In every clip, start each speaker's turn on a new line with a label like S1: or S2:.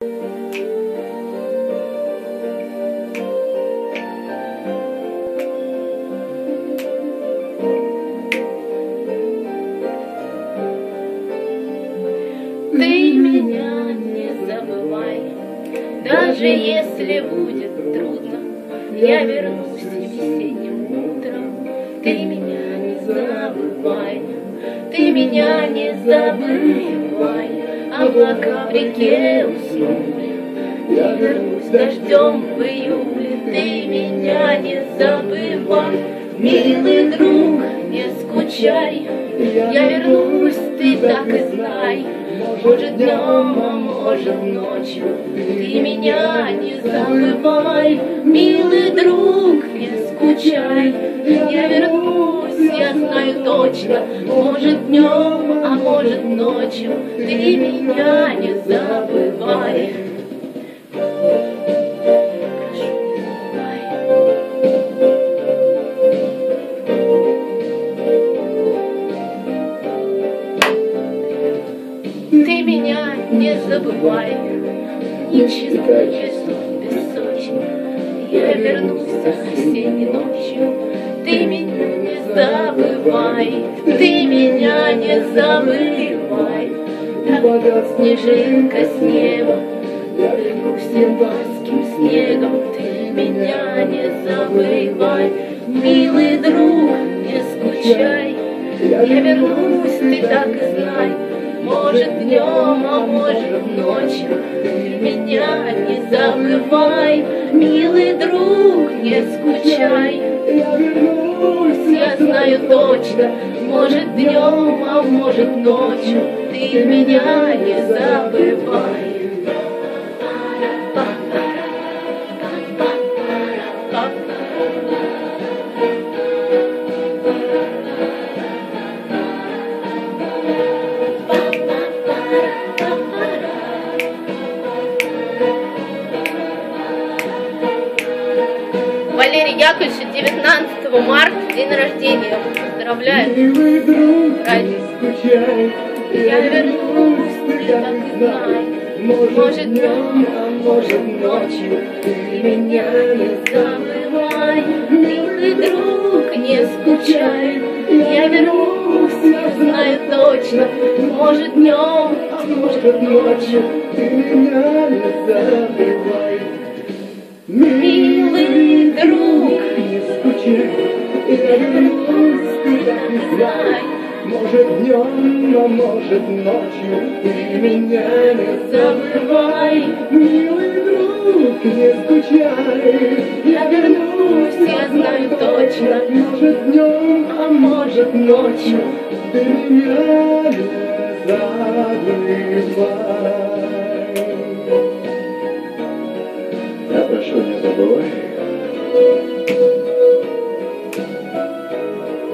S1: Ты меня не забывай, даже если будет трудно, я вернусь весенним утром. Ты меня не забывай, ты меня не забывай, облака в реке уснули. Я вернусь дождем в июле, ты меня не забывай, милый друг, не скучай, я вернусь, ты так и знай. Может днем, а может ночью. Ты меня не забывай Милый друг, точно Может днем, а может ночью. Ты меня не забывай. Ты меня не забывай, не песок песочек. Я вернусь осенней ночью, ты меня не забывай, ты меня не забывай. Падет снежинка с неба, вернусь январским снегом, ты меня не забывай, милый друг, не скучай. Я вернусь, ты так и знай, может днем, а может ночью. Ты меня не забывай, милый друг, не скучай. Я вернусь, я знаю точно Может днем, а может ночью. Ты меня не забывай 15 марта, день рождения. Поздравляю.
S2: Милый друг, не скучай,
S1: я вернусь, ты так и знай. Может, днем, а может ночью, ты меня не забывай. Милый друг, не скучай, я вернусь, я знаю точно. Может днем, а может ночью,
S2: ты меня не забывай.
S1: Милый друг,
S2: я вернусь, ты так и знай. Может днем, а может ночью, ты меня не забывай. Милый друг, не скучай,
S1: я вернусь, я знаю точно
S2: может днем,
S1: А может ночью
S2: ты меня не забывай. Я прошу, не забывай.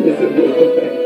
S2: Не забывай.